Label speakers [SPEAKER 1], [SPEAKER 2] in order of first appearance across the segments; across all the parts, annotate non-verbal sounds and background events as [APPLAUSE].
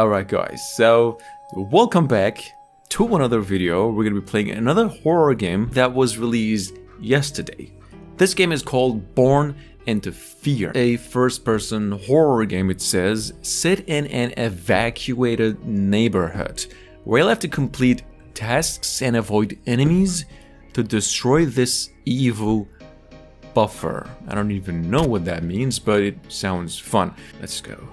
[SPEAKER 1] Alright guys, so welcome back to another video. We're going to be playing another horror game that was released yesterday. This game is called Born into Fear, a first-person horror game it says, set in an evacuated neighborhood, where you'll have to complete tasks and avoid enemies to destroy this evil buffer. I don't even know what that means, but it sounds fun. Let's go.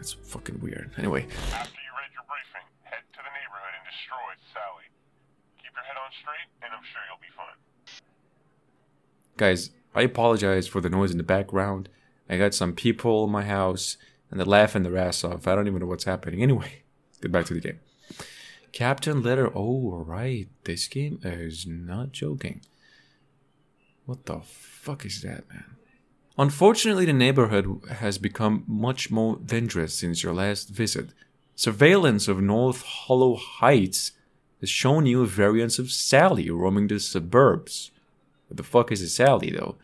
[SPEAKER 1] That's fucking weird. Anyway,
[SPEAKER 2] After you read your briefing, head to the neighborhood and destroy Sally. Keep your head on straight, and I'm sure you'll be fine.
[SPEAKER 1] guys, I apologize for the noise in the background. I got some people in my house, and they're laughing their ass off. I don't even know what's happening. Anyway, let's [LAUGHS] get back to the game. Captain Letter. Oh, right. This game is not joking. What the fuck is that, man? Unfortunately, the neighborhood has become much more dangerous since your last visit. Surveillance of North Hollow Heights has shown you variants of Sally roaming the suburbs. What the fuck is a Sally, though?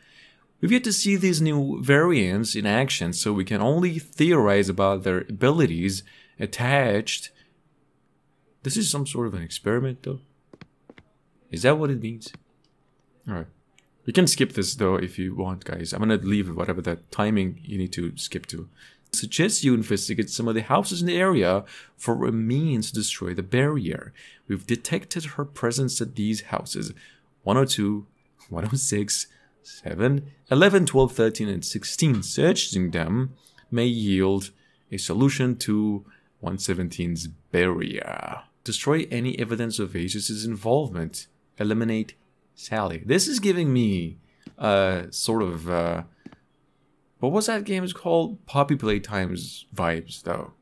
[SPEAKER 1] We've yet to see these new variants in action, so we can only theorize about their abilities attached. This is some sort of an experiment, though. Is that what it means? Alright. You can skip this though if you want, guys. I'm gonna leave whatever that timing you need to skip to. Suggest you investigate some of the houses in the area for a means to destroy the barrier. We've detected her presence at these houses 102, 106, 7, 11, 12, 13, and 16. Searching them may yield a solution to 117's barrier. Destroy any evidence of Aegis' involvement. Eliminate Sally. This is giving me uh sort of uh what was that game called? Poppy Playtimes vibes though.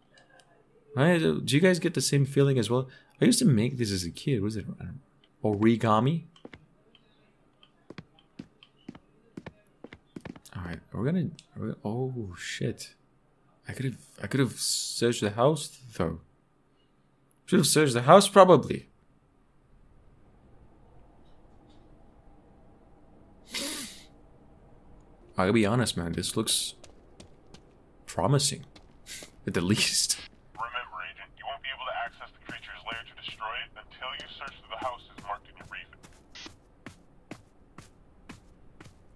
[SPEAKER 1] Right? Do you guys get the same feeling as well? I used to make this as a kid. Was it origami? Alright, we're gonna, we're gonna oh shit. I could have I could have searched the house though. Should have searched the house probably. I'll be honest, man. This looks promising, at the least.
[SPEAKER 2] Remember, Agent, you won't be able to access the creature's lair to destroy it until you search through the houses marked in your briefing.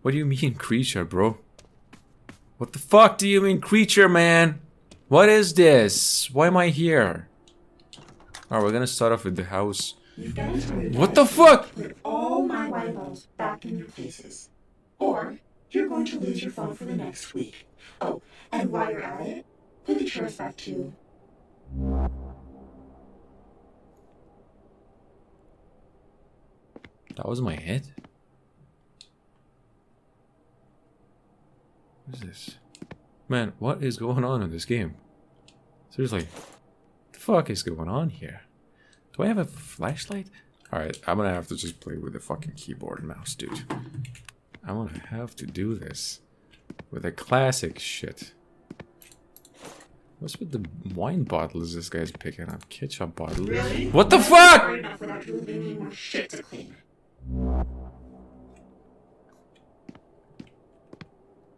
[SPEAKER 1] What do you mean, creature, bro? What the fuck do you mean, creature, man? What is this? Why am I here? Alright, we're gonna start off with the house.
[SPEAKER 3] You've got a choice.
[SPEAKER 1] What the fuck?
[SPEAKER 3] Put all my white back in your places. Or you're going to lose your phone for the next week. Oh, and while you're at it, put the chairs back too.
[SPEAKER 1] That was my head? What is this? Man, what is going on in this game? Seriously, what the fuck is going on here? Do I have a flashlight? Alright, I'm gonna have to just play with the fucking keyboard and mouse, dude. I'm gonna have to do this with the classic shit. What's with the wine bottles this guy's picking up? Ketchup bottle.
[SPEAKER 3] Really?
[SPEAKER 1] What the fuck?
[SPEAKER 3] Sorry enough without you leaving me more shit to clean.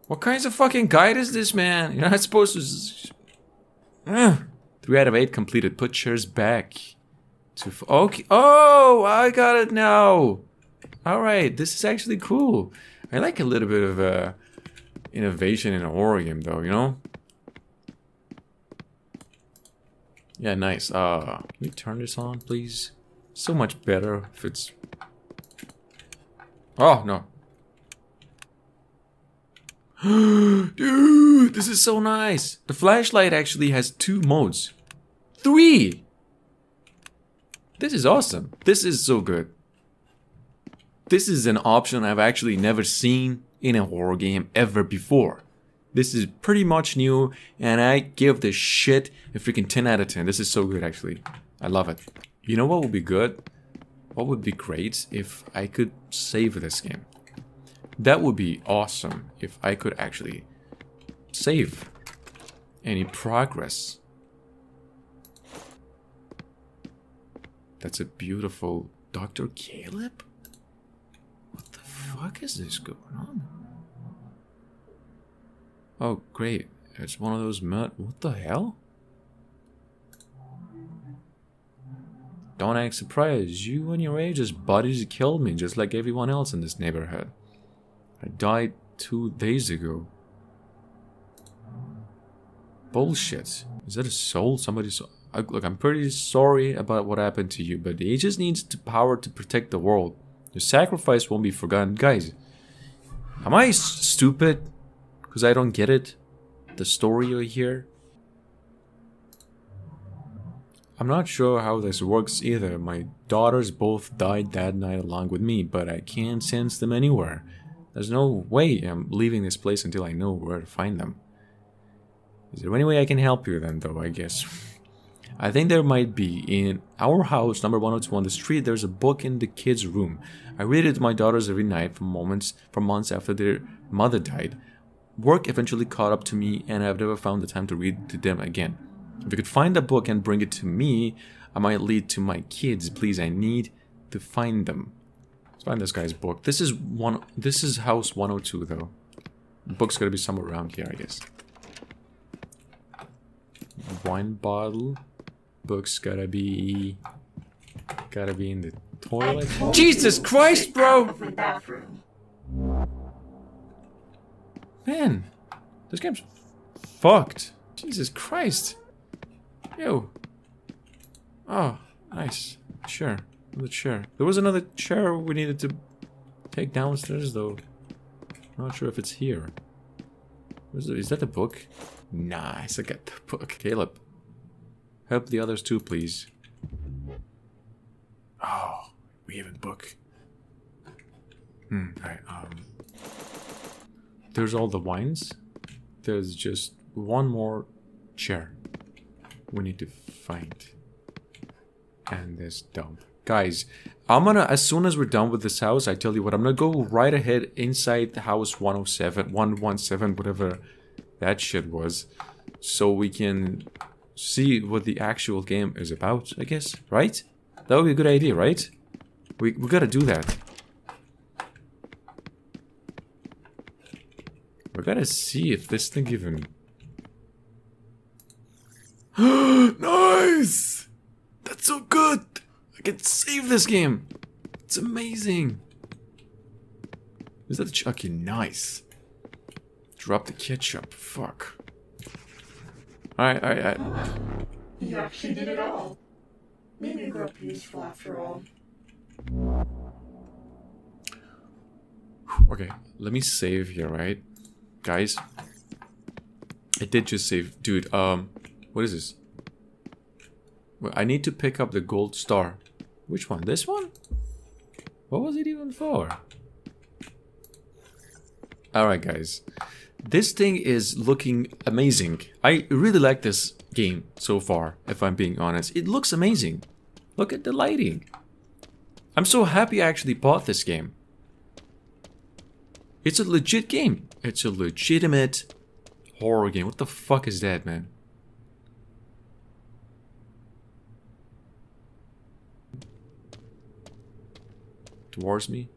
[SPEAKER 1] What kinds of fucking guide is this, man? You're not supposed to. Ugh. Eh. Three out of eight completed. Put chairs back. To f- okay. Oh, I got it now. All right, this is actually cool. I like a little bit of uh, innovation in a horror game, though. You know. Yeah, nice. Uh, can we turn this on, please? So much better if it's. Oh no, [GASPS] Dude, this is so nice. The flashlight actually has two modes. Three! This is awesome. This is so good. This is an option I've actually never seen in a horror game ever before. This is pretty much new, and I give this shit a freaking 10 out of 10. This is so good, actually. I love it. You know what would be good? What would be great if I could save this game? That would be awesome if I could actually save any progress. That's a beautiful Dr. Caleb? fuck is this going on? Oh, great. It's one of those mur- What the hell? Don't act surprised. You and your Aegis buddies killed me just like everyone else in this neighborhood. I died two days ago. Bullshit. Is that a soul? Somebody's... So look, I'm pretty sorry about what happened to you, but the Aegis needs the power to protect the world. Your sacrifice won't be forgotten. Guys, am I stupid? Because I don't get it? The story here? I'm not sure how this works either. My daughters both died that night along with me, but I can't sense them anywhere. There's no way I'm leaving this place until I know where to find them. Is there any way I can help you then, though, I guess? I think there might be. In our house, number 102 on the street, there's a book in the kids' room. I read it to my daughters every night for moments, for months after their mother died. Work eventually caught up to me, and I've never found the time to read to them again. If you could find the book and bring it to me, I might lead to my kids. Please, I need to find them. Let's find this guy's book. This is one. This is house 102, though. The book's gotta be somewhere around here, I guess. Wine bottle. Book's gotta be. Gotta be in the toilet. Jesus Christ, bro!
[SPEAKER 3] out of the bathroom.
[SPEAKER 1] Man, this game's fucked. Jesus Christ. Yo. Oh, nice. Sure. Another chair. There was another chair we needed to take downstairs, though. Not sure if it's here. The, is that the book? Nice, I got the book. Caleb, help the others too, please. Oh, we have a book. Hmm, alright, um... There's all the wines. There's just one more chair we need to find. And this dump. Guys, I'm gonna, as soon as we're done with this house, I tell you what, I'm gonna go right ahead inside the house 107, 117, whatever that shit was. So we can see what the actual game is about, I guess, right? That would be a good idea, right? We, we gotta do that. We gotta see if this thing even. [GASPS] nice! That's so good! I can save this game! It's amazing! Is that Chucky? Nice. Drop the ketchup. Fuck. Alright, alright, alright.
[SPEAKER 3] You actually did it all. Maybe you grew up useful after all.
[SPEAKER 1] Okay, let me save here, right? Guys. I did just save. Dude, um, what is this? I need to pick up the gold star. Which one? This one? What was it even for? Alright, guys. This thing is looking amazing. I really like this game so far, if I'm being honest. It looks amazing. Look at the lighting. I'm so happy I actually bought this game. It's a legit game. It's a legitimate horror game. What the fuck is that, man? Towards me?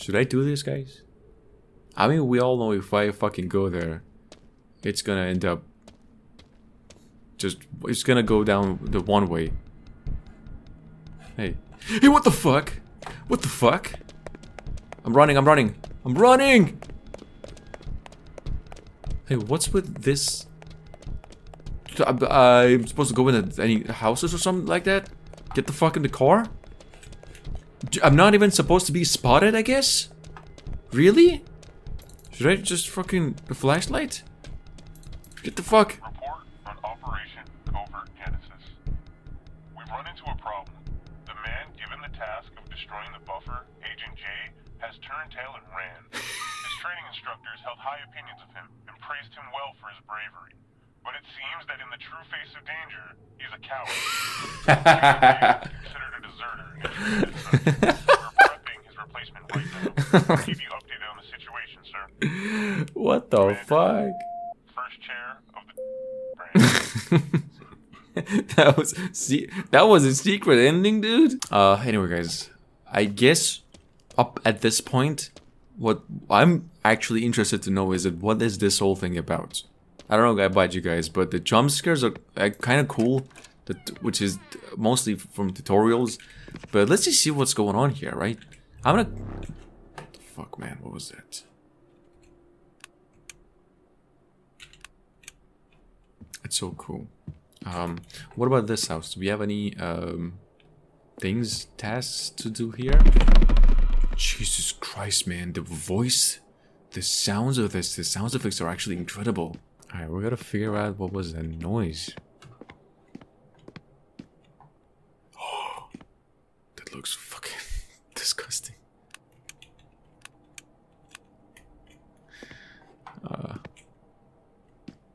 [SPEAKER 1] Should I do this, guys? I mean, we all know if I fucking go there, it's gonna end up just, it's gonna go down the one way. Hey. Hey, what the fuck? What the fuck? I'm running, I'm running. I'm running! Hey, what's with this? I'm supposed to go into any houses or something like that? Get the fuck in the car? I'm not even supposed to be spotted, I guess? Really? Should I just fucking... the flashlight? Get the fuck...
[SPEAKER 2] Report on Operation Covert Genesis. We've run into a problem. The man given the task of destroying the buffer, Agent Jay, has turned tail and ran. [LAUGHS] His training instructors held high opinions of him and praised him well for his bravery. But it seems that in the true face of danger, he's a coward. [LAUGHS] [LAUGHS]
[SPEAKER 1] what the fuck? [LAUGHS] That was see that was a secret ending, dude. Uh anyway guys, I guess up at this point what I'm actually interested to know is that what is this whole thing about? I don't know about you guys, but the jump scares are, are kind of cool. that, which is mostly from tutorials. But let's just see what's going on here, right? I'm gonna. What the fuck, man? What was that? It's so cool. Um, what about this house? Do we have any um, things, tasks to do here? Jesus Christ, man! The voice, the sounds of this, the sound effects are actually incredible. All right, we gotta figure out what was that noise. Looks fucking [LAUGHS] disgusting. Uh,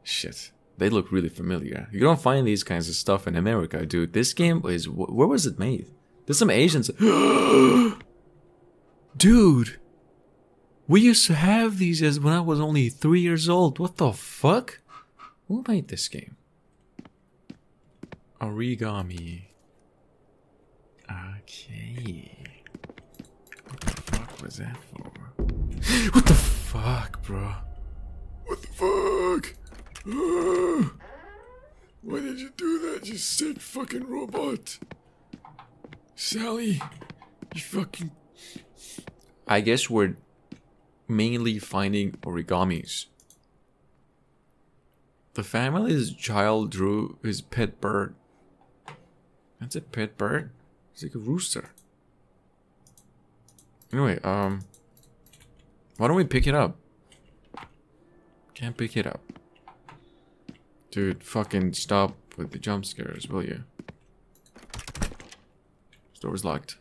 [SPEAKER 1] shit. They look really familiar. You don't find these kinds of stuff in America, dude. This game is wh- where was it made? There's some Asians. [GASPS] dude, we used to have these as when I was only three years old. What the fuck? Who made this game? Origami. Okay. What the fuck was that for? [GASPS] What the fuck, bro? What the fuck? [GASPS] Why did you do that, you sick fucking robot? Sally, you fucking. I guess we're mainly finding origamis. The family's child drew his pet bird. That's a pet bird? It's like a rooster. Anyway, um. Why don't we pick it up? Can't pick it up. Dude, fucking stop with the jump scares, will you? This door is locked.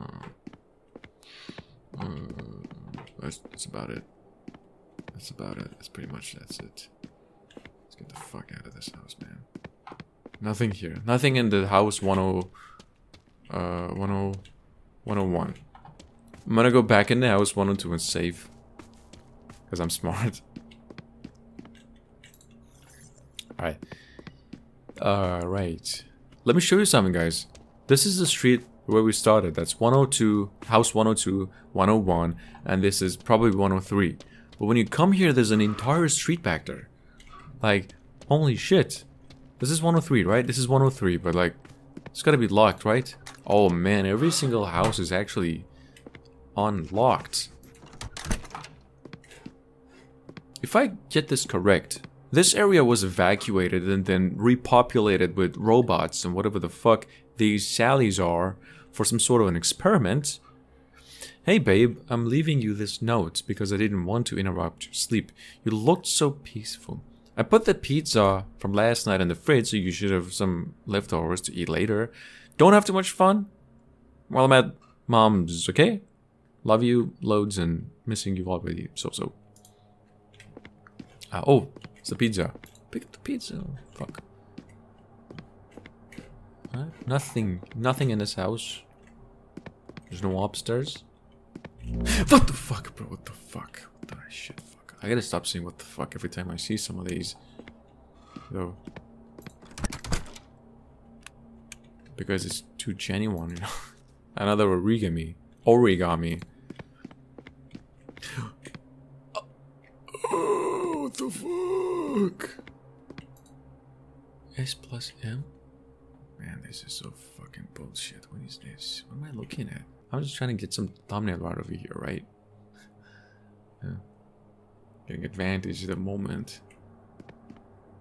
[SPEAKER 1] Uh, uh, that's, that's about it. That's about it. That's pretty much that's it. Let's get the fuck out of this house, man. Nothing here. Nothing in the house 10 uh 10 101. I'm gonna go back in the house 102 and save. Because I'm smart. [LAUGHS] Alright. Alright. Let me show you something, guys. This is the street where we started. That's 102, house 102, 101, and this is probably 103. But when you come here, there's an entire street back there. Like, holy shit. This is 103, right? This is 103, but like, it's gotta be locked, right? Oh man, every single house is actually unlocked. If I get this correct, this area was evacuated and then repopulated with robots and whatever the fuck these Sallys are for some sort of an experiment. Hey babe, I'm leaving you this note because I didn't want to interrupt your sleep. You looked so peaceful. I put the pizza from last night in the fridge so you should have some leftovers to eat later. Don't have too much fun while I'm at mom's, okay? Love you loads and missing you already, so so. Uh, oh, it's the pizza. Pick up the pizza. Fuck. Alright, Nothing. Nothing in this house. There's no upstairs. What the fuck, bro? What the fuck? What the shit? I gotta stop saying what the fuck every time I see some of these. Though. Because it's too genuine, you know. [LAUGHS] Another origami. Origami. Oh, [GASPS] what the fuck? S plus M? Man, this is so fucking bullshit. What is this? What am I looking at? I'm just trying to get some thumbnail right over here, right? Yeah. Getting advantage of the moment.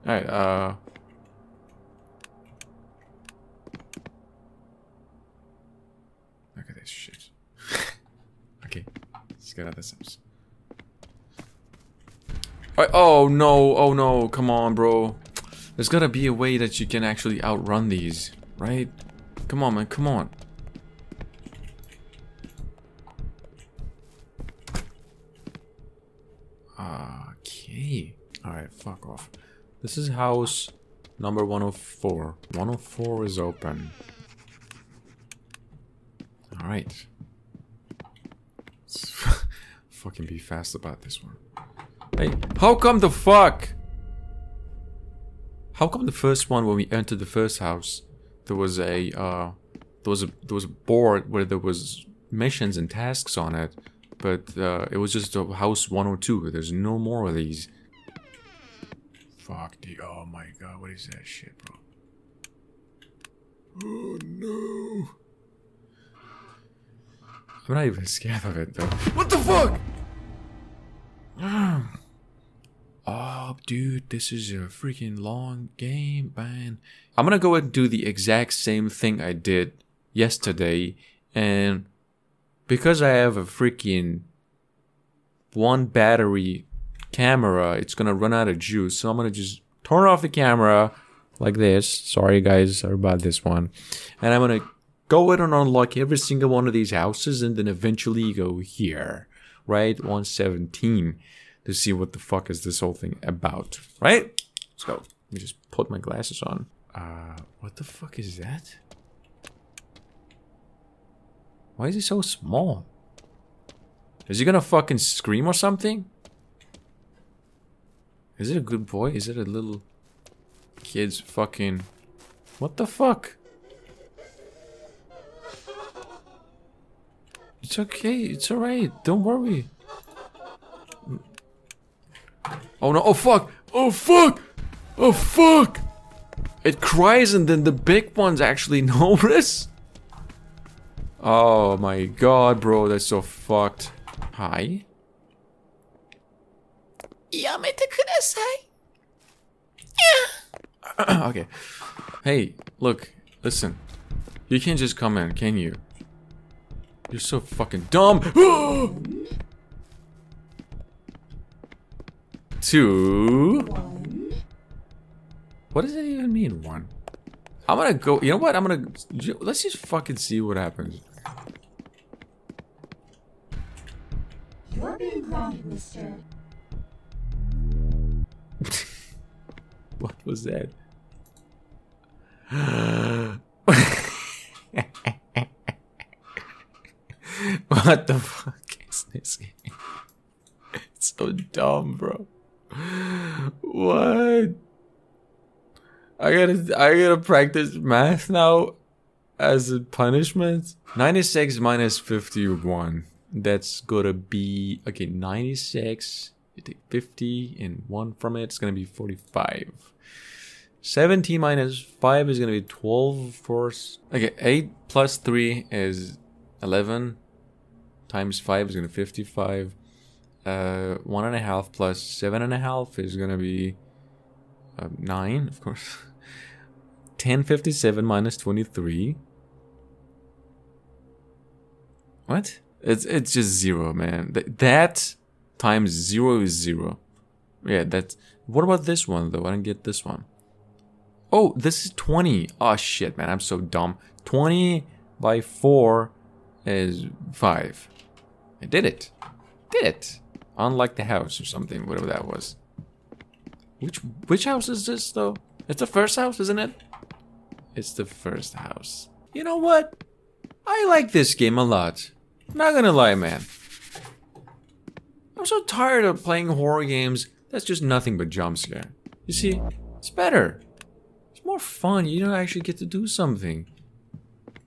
[SPEAKER 1] Alright, uh... Look at this shit. [LAUGHS] okay, let's get out of this house. Oh no, oh no, come on, bro. There's gotta be a way that you can actually outrun these, right? Come on, man, come on. Okay. Alright, fuck off. This is house number 104. 104 is open. Alright. [LAUGHS] Fucking be fast about this one. Hey, how come the fuck? How come the first one when we entered the first house, there was a uh, there was a there was a board where there was missions and tasks on it, but uh, it was just a house 102. There's no more of these. Fuck the oh my god, what is that shit, bro? Oh no. I'm not even scared of it though. What the fuck? Oh, dude, this is a freaking long game, man. I'm gonna go ahead and do the exact same thing I did yesterday, and because I have a freaking one battery camera, it's gonna run out of juice. So I'm gonna just turn off the camera like this. Sorry, guys, about this one. And I'm gonna go in and unlock every single one of these houses, and then eventually go here, right? 117 to see what the fuck is this whole thing about, right? Let's go. Let me just put my glasses on. Uh, what the fuck is that? Why is he so small? Is he gonna fucking scream or something? Is it a good boy? Is it a little kid's fucking... What the fuck? It's okay. It's alright. Don't worry. Oh no, oh fuck! Oh fuck! Oh fuck! It cries and then the big ones actually [LAUGHS] notice? Oh my god, bro, that's so fucked. Hi? Yamete kudasai. Yeah. [COUGHS] okay. Hey, look, listen. You can't just come in, can you? You're so fucking dumb. [GASPS] Two.
[SPEAKER 3] One.
[SPEAKER 1] What does it even mean, one? I'm gonna go. You know what? I'm gonna. Let's just fucking see what happens.
[SPEAKER 3] You're being grounded, mister. [LAUGHS]
[SPEAKER 1] What was that? [LAUGHS] what the fuck is this game? [LAUGHS] It's so dumb, bro. What? I gotta I gotta practice math now as a punishment. 96 minus 51. That's gonna be okay, 96. You take 50 and 1 from it, it's gonna be 45. 17 minus 5 is gonna be 12, of course. Okay, 8 plus 3 is 11. Times 5 is gonna be 55. Uh, 1.5 plus 7.5 is gonna be uh, 9, of course. 1057 minus 23. What? It's it's just zero, man. Th- that times zero is zero. Yeah, that's. What about this one though? I didn't get this one. Oh, this is 20. Oh shit, man. I'm so dumb. 20 by 4 is 5. I did it. Did it. Unlike the house or something, whatever that was. Which which house is this though? It's the first house, isn't it? It's the first house. You know what? I like this game a lot. Not gonna lie, man. I'm so tired of playing horror games that's just nothing but jump scare. You see, it's better. It's more fun. You don't actually get to do something.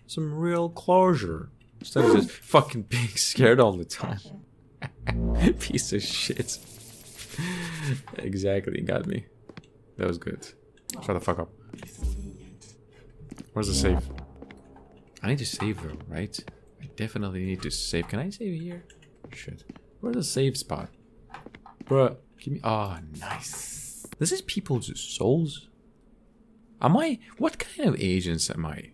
[SPEAKER 1] Some real closure. Instead of just [LAUGHS] fucking being scared all the time. [LAUGHS] Piece of shit. [LAUGHS] exactly, got me. That was good. Shut the fuck up. Where's the save? I need to save though, right? I definitely need to save. Can I save here? Shit. Where's the save spot? Bruh, give me. Oh, nice. This is people's souls? Am I. What kind of agents am I?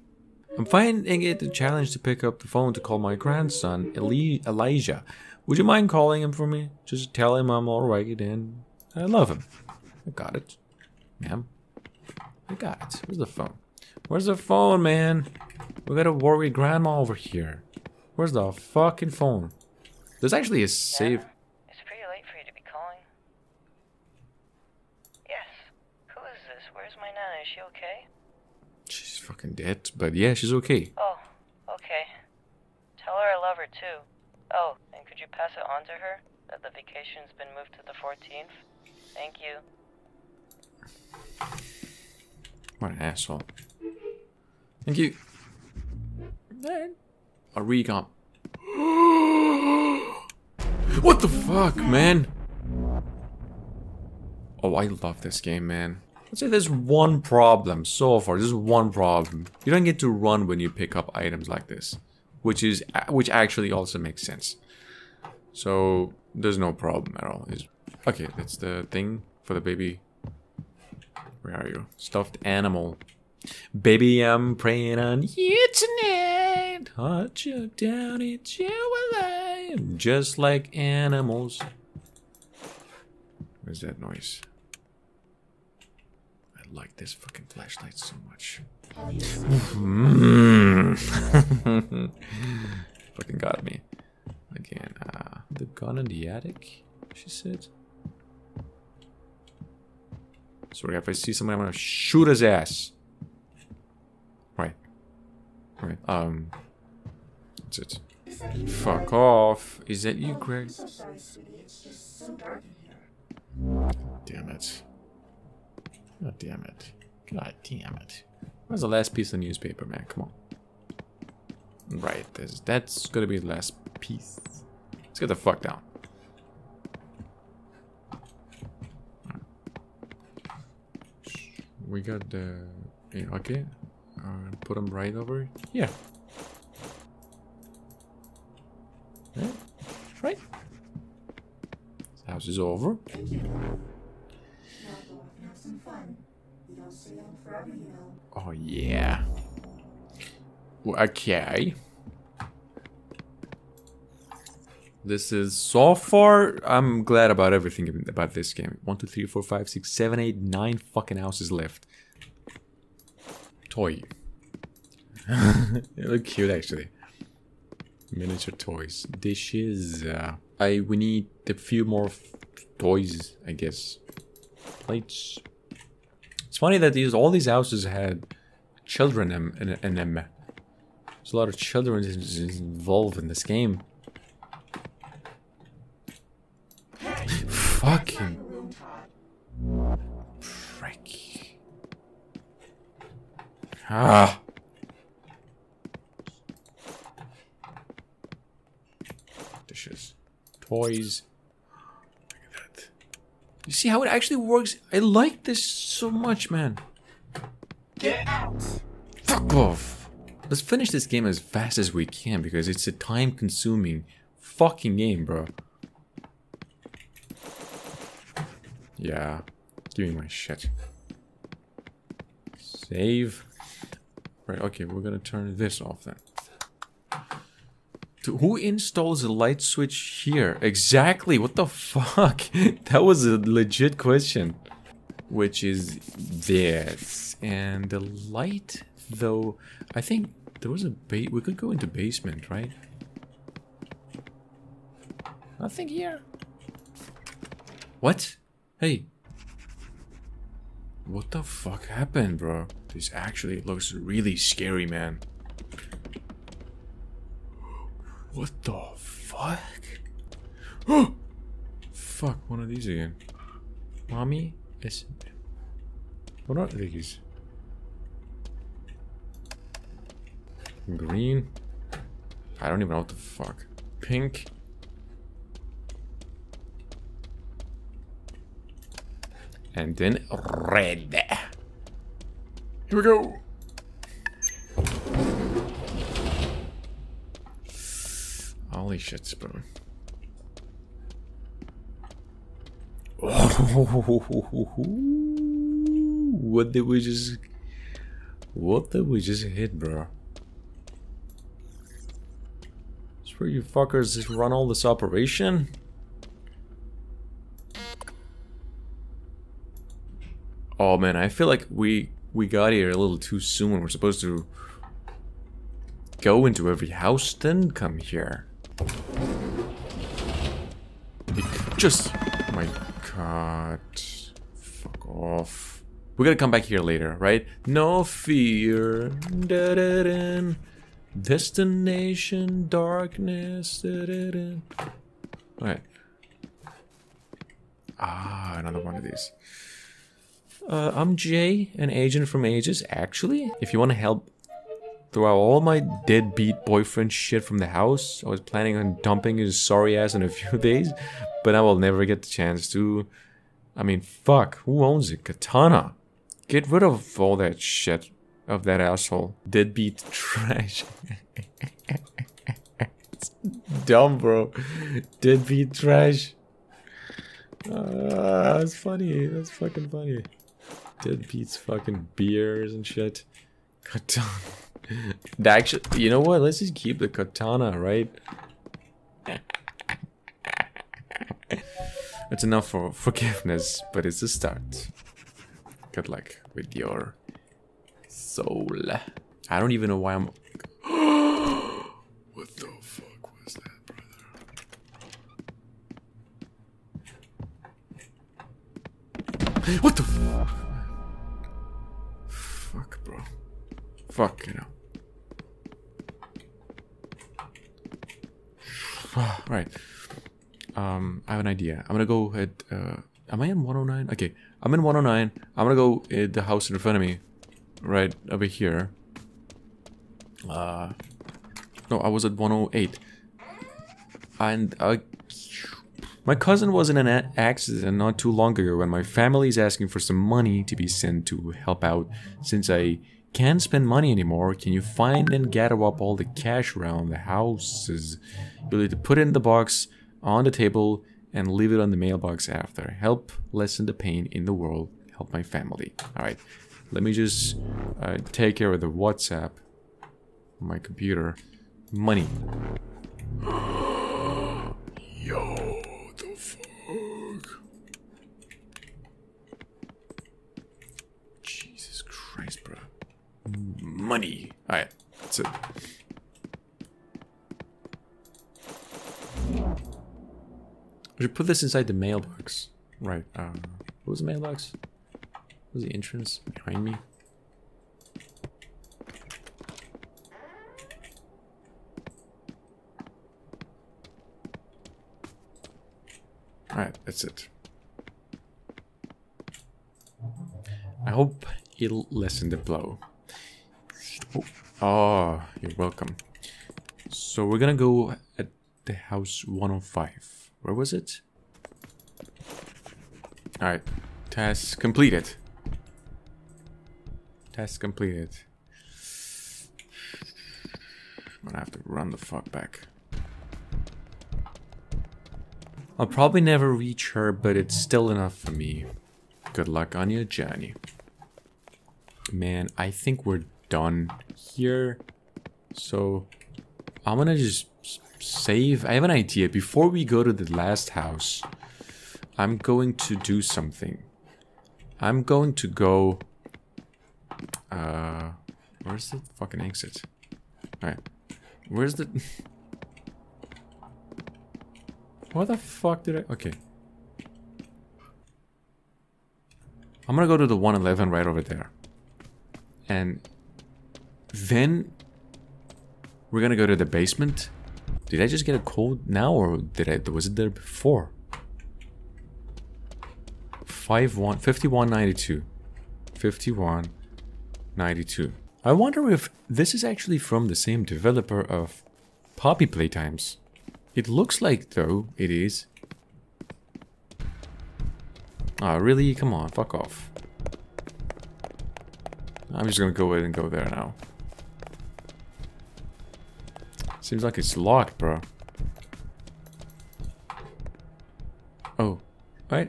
[SPEAKER 1] I'm finding it a challenge to pick up the phone to call my grandson, Eli- Elijah. Would you mind calling him for me? Just tell him I'm alright and I love him. I got it. Ma'am. I got it. Where's the phone? Where's the phone, man? We got a worried grandma over here. Where's the fucking phone? There's actually a save.
[SPEAKER 4] It's pretty late for you to be calling. Yes. Who is this? Where's my nana? Is she okay?
[SPEAKER 1] She's fucking dead, but yeah, she's okay.
[SPEAKER 4] Oh, okay. Tell her I love her too. And could you pass it on to her? That the vacation's been moved to the 14th? Thank you.
[SPEAKER 1] What an asshole. Thank you. Then A recomp. [GASPS] what the fuck, man? Oh, I love this game, man. Let's say there's one problem so far. There's one problem. You don't get to run when you pick up items like this, which is which actually also makes sense. So there's no problem at all. Is okay. That's the thing for the baby. Where are you? Stuffed animal. Baby, I'm praying on you tonight. Hot you down, eat you alive, just like animals. Where's that noise? I like this fucking flashlight so much. [LAUGHS] Fucking got me. Again, uh, the gun in the attic, she said. Sorry, if I see someone, I'm gonna shoot his ass. Right. Right. Um. That's it. Fuck off. Is that you, Greg? Damn it. God damn it. God damn it. Where's the last piece of newspaper, man? Come on. Right, that's gonna be the last piece. Let's get the fuck down. We got the... Okay. Uh, put them right over here. Yeah, right. This house is over.
[SPEAKER 3] Oh yeah. Now go off and have some fun. You don't stay young forever, you know.
[SPEAKER 1] Oh yeah. Well, Okay. This is so far. I'm glad about everything about this game. One, two, three, four, five, six, seven, eight, nine fucking houses left. Toy. they look cute actually. Miniature toys, dishes. Uh, I we need a few more toys, I guess. Plates. It's funny that these all these houses had children in, in, in them. There's a lot of children involved in this game. Fucking
[SPEAKER 3] Room,
[SPEAKER 1] Ah. Dishes. Toys. Look at that. You see how it actually works? I like this so much, man.
[SPEAKER 3] Get out!
[SPEAKER 1] Fuck off. Let's finish this game as fast as we can because it's a time consuming fucking game, bro. Yeah. Give me my shit. Save. Right, okay, we're gonna turn this off then. To- Who installs a light switch here? Exactly, what the fuck? [LAUGHS] that was a legit question. Which is this. And the light, though, I think there was a ba- we could go into basement, right? Nothing here. What? Hey. What the fuck happened, bro? This actually looks really scary, man. What the fuck? [GASPS] fuck, one of these again. Mommy? Is What are these? Green? I don't even know what the fuck. Pink? And then red. Here we go. Holy shit, spoon. [LAUGHS] what did we just what did we just hit, bro? It's where you fuckers just run all this operation? Oh man, I feel like we we got here a little too soon. We're supposed to go into every house, then come here. Just my god. Fuck off. We're gonna come back here later, right? No fear. Da-da-dun. Destination darkness. Alright. Ah, another one of these. Uh, I'm Jay, an agent from Aegis. Actually, if you want to help throw out all my deadbeat boyfriend shit from the house, I was planning on dumping his sorry ass in a [LAUGHS] few days, but I will never get the chance to. I mean, fuck, who owns it? Katana. Get rid of all that shit of that asshole. Deadbeat [LAUGHS] trash. it's dumb, bro. Deadbeat trash. Uh, that's funny. That's fucking funny. Deadbeats fucking beers and shit. Katana. [LAUGHS] Actually, you know what? Let's just keep the katana, right? It's enough for forgiveness, but it's a start. Good luck with your soul. I don't even know why I'm. Idea. I'm gonna go ahead. Uh, am I in 109? Okay, I'm in 109. I'm gonna go at the house in front of me, right over here. Uh, no, I was at 108, and uh, my cousin was in an accident not too long ago, and my family is asking for some money to be sent to help out. Since I can't spend money anymore, can you find and gather up all the cash around the houses? You'll need to put it in the box on the table and leave it on the mailbox after. Help lessen the pain in the world. Help my family. All right. Let me just uh, take care of the WhatsApp my computer. Money. [GASPS] Yo, the fuck? Jesus Christ, bro. Money. All right. That's it. I should put this inside the mailbox. Right. Uh, what was the mailbox? What was the entrance behind me? Alright, that's it. I hope it'll lessen the blow. Oh, oh, you're welcome. So we're gonna go at the house 105. Where was it? Alright. Task completed. Task completed. I'm gonna have to run the fuck back. I'll probably never reach her, but it's still enough for me. Good luck on your journey. Man, I think we're done here. So, I'm gonna just save. I have an idea. Before we go to the last house, I'm going to do something. I'm going to go. Uh, where's the fucking exit? Alright. Where's the. [LAUGHS] what the fuck did I. Okay. I'm gonna go to the 111 right over there. And then we're gonna go to the basement did I just get a code now or did I was it there before? 51 5192. 5192. I wonder if this is actually from the same developer of Poppy Playtimes. It looks like though it is. Ah, oh, really? Come on, fuck off. I'm just gonna go ahead and go there now. Seems like it's locked, bro. Oh. Right.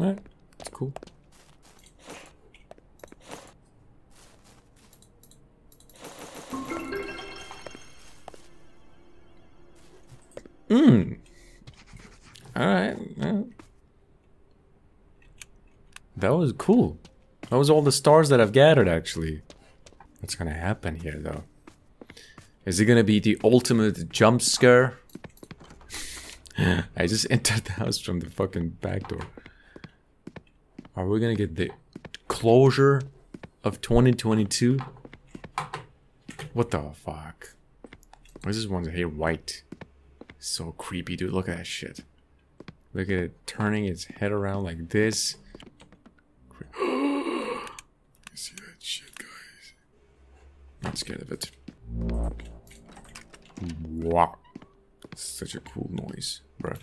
[SPEAKER 1] Right. It's cool. Mmm. Alright. That was cool. That was all the stars that I've gathered, actually. What's gonna happen here, though? Is it gonna be the ultimate jump scare? [LAUGHS] I just [LAUGHS] entered the house from the fucking back door. Are we gonna get the closure of 2022? What the fuck? Why is this one here white? So creepy, dude. Look at that shit. Look at it turning its head around like this. [GASPS] see that shit, guys? Not scared of it. Wow. Such a cool noise, bro.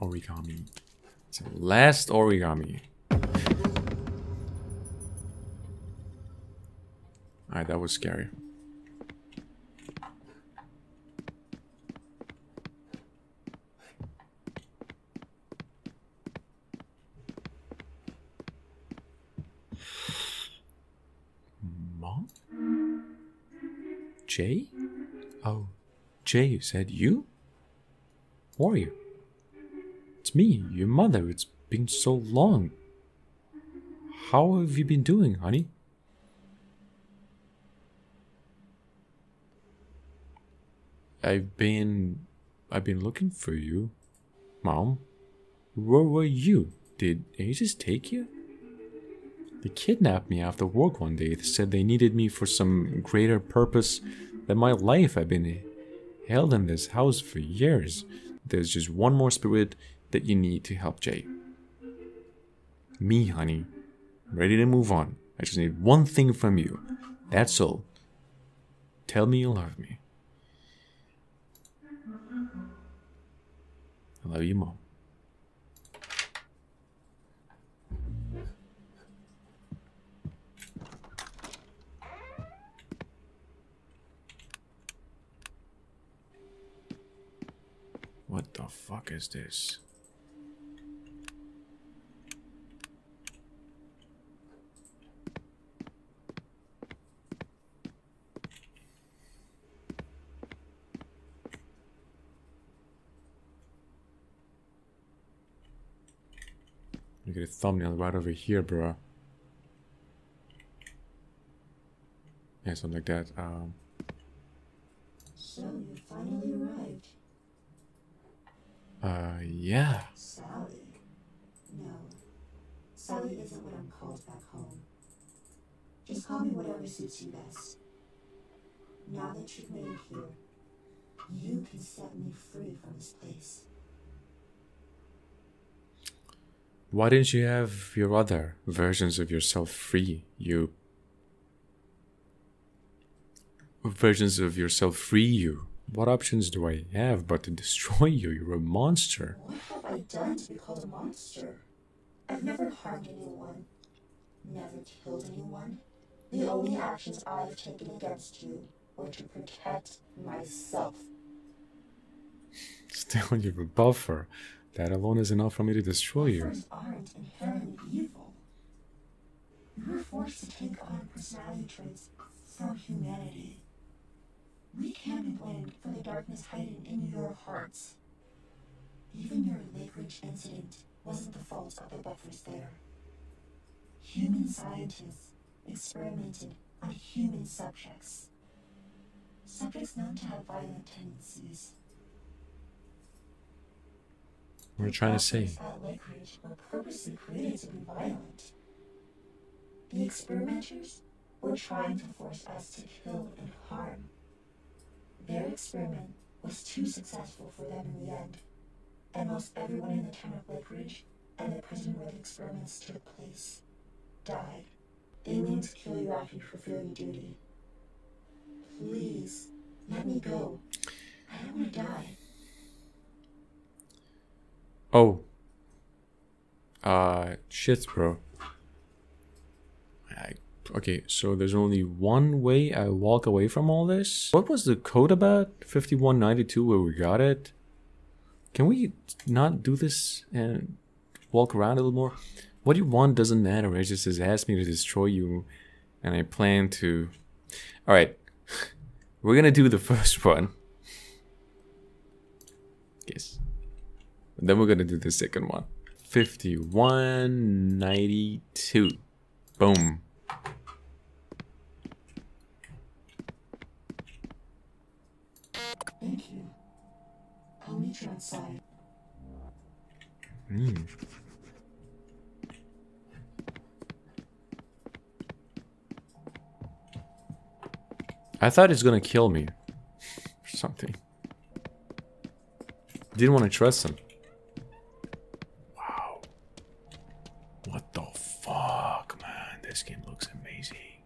[SPEAKER 1] origami. It's the last origami. Alright, that was scary. Jay, said, you? Who are you? It's me, your mother. It's been so long. How have you been doing, honey? I've been I've been looking for you. Mom, where were you? Did Aegis take you? They kidnapped me after work one day. They said they needed me for some greater purpose than my life. I've been held in this house for years. There's just one more spirit that you need to help Jay. Me, honey. Ready to move on. I just need one thing from you. That's all. Tell me you love me. I love you, Mom. The fuck is this? Look at the thumbnail right over here, bro. Yeah, something like that. Um,
[SPEAKER 3] So you finally.
[SPEAKER 1] Uh, yeah.
[SPEAKER 3] Sally. No. Sally isn't what I'm called back home. Just call me whatever suits you best. Now that you've made it here, you can set me free from this place.
[SPEAKER 1] Why didn't you have your other versions of yourself free? You. Versions of yourself free you. What options do I have but to destroy you? You're a monster.
[SPEAKER 3] What have I done to be called a monster? I've never harmed anyone, never killed anyone. The only actions I've taken against you were to protect myself.
[SPEAKER 1] Still, you're a buffer. That alone is enough for me to destroy you.
[SPEAKER 3] Buffers aren't inherently evil. We were forced to take on personality traits for humanity. We can't be blamed for the darkness hiding in your hearts. Even your Lake Ridge incident wasn't the fault of the buffers there. Human scientists experimented on human subjects. Subjects known to have violent tendencies.
[SPEAKER 1] We're trying to say?
[SPEAKER 3] At Lake Ridge were purposely created to be violent. The experimenters were trying to force us to kill and harm. Their experiment was too successful for them in the end, and most everyone in the town of Lake Ridge and the prison where the experiments took place died. They mean to kill you after you fulfill your duty. Please, let me go. I don't want to die.
[SPEAKER 1] Oh. Uh, shit, bro. Okay, so there's only one way I walk away from all this? What was the code about? 5192 where we got it? Can we not do this and walk around a little more? What you want doesn't matter. It just says ask me to destroy you, and I plan to. Alright. [LAUGHS] We're gonna do the [LAUGHS] first one. Yes. Then we're gonna do the second one. 5192. Boom.
[SPEAKER 3] Thank you. Outside.
[SPEAKER 1] Mm. I thought it's gonna kill me. Or something. Didn't want to trust him. Wow. What the fuck, man? This game looks amazing.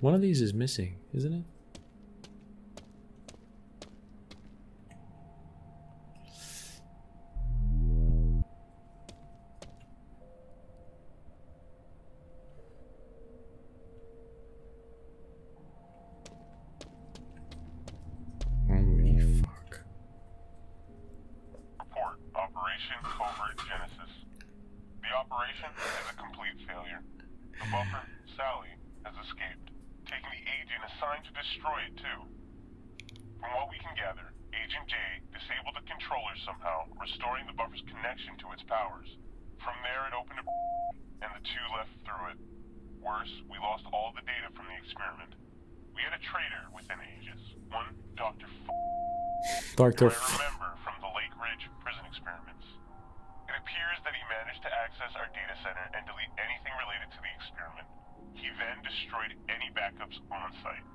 [SPEAKER 1] One of these is missing, isn't it?
[SPEAKER 2] Our data center and delete anything related to the experiment. He then destroyed any backups on site.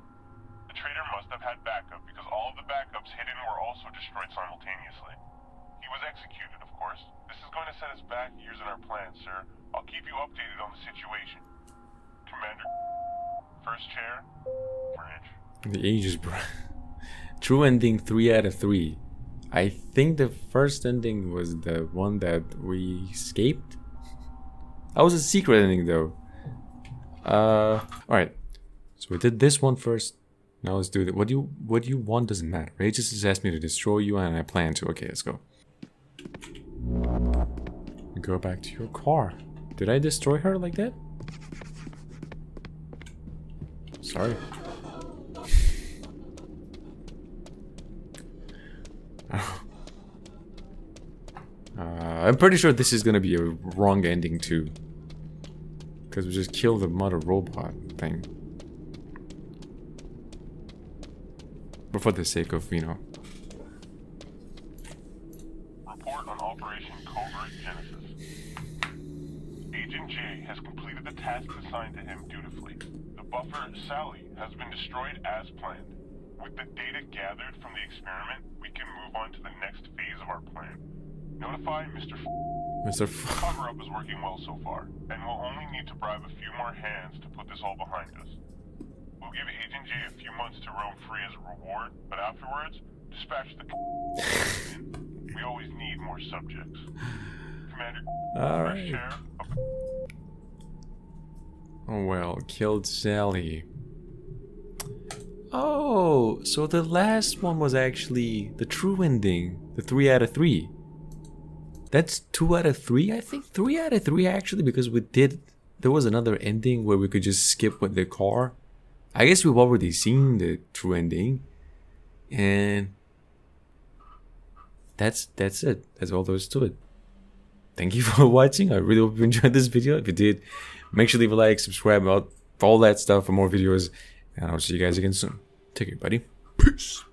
[SPEAKER 2] The traitor must have had backup because all of the backups hidden were also destroyed simultaneously. He was executed, of course. This is going to set us back years in our plans, sir. I'll keep you updated on the situation. Commander, first chair, French.
[SPEAKER 1] The ages, bro. [LAUGHS] True ending three out of three. I think the first ending was the one that we escaped. That was a secret ending though. Uh, all right. So we did this one first. Now let's do that. What do you what do you want doesn't matter. Aegis just asked me to destroy you, and I plan to. Okay, let's go. Go back to your car. Did I destroy her like that? Sorry. Uh, I'm pretty sure this is gonna be a wrong ending too. Because we just killed the mother robot thing. But for the sake of, you know.
[SPEAKER 2] Report on Operation Covert Genesis. Agent Jay has completed the tasks assigned to him dutifully. The buffer, Sally, has been destroyed as planned. With the data gathered from the experiment, we can move on to the next phase of our plan. Notify Mr. F-
[SPEAKER 1] Mr. F-
[SPEAKER 2] cover-up is working well so far, and we'll only need to bribe a few more hands to put this all behind us. We'll give Agent Jay a few months to roam free as a reward, but afterwards, dispatch the [LAUGHS] we always need more subjects. Commander,
[SPEAKER 1] All right. Oh well, killed Sally. Oh, so the last one was actually the true ending. The three out of three. That's two out of three, I think. Three out of three actually, because we did. There was another ending where we could just skip with the car. I guess we've already seen the true ending, and that's that's it. That's all there is to it. Thank you [LAUGHS] for watching. I really hope you enjoyed this video. If you did, make sure to leave a like, subscribe, all all that stuff for more videos, and I'll see you guys again soon. Take care, buddy. Peace.